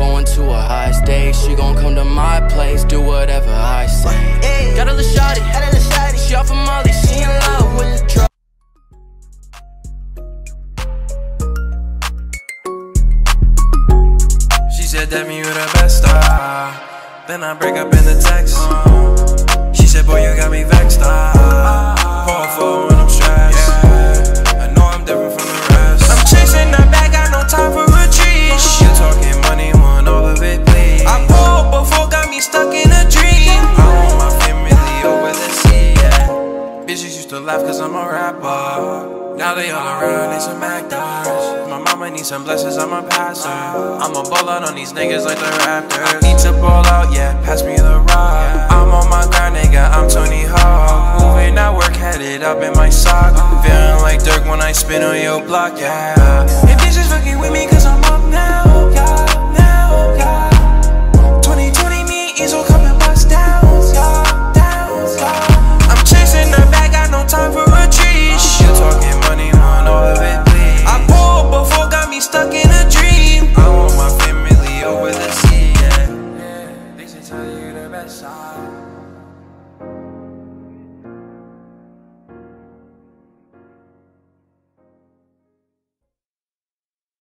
break my chain, going to a high stage. She gon' come to my place, do whatever I say. Got a little shawty, she off of Molly, she in love with the drug. She said that me with the best star. Then I break up in the text. Uh-huh. Bitches used to laugh cause I'm a rapper. Now they all around, they some actors. My mama needs some blessings, I'm a pastor. I'ma ball out on these niggas like the Raptors. Need to ball out, yeah, pass me the rock. I'm on my grind, nigga, I'm Tony Hawk. Moving at work, headed up in my sock. Feeling like Dirk when I spin on your block, yeah. tell you the best side.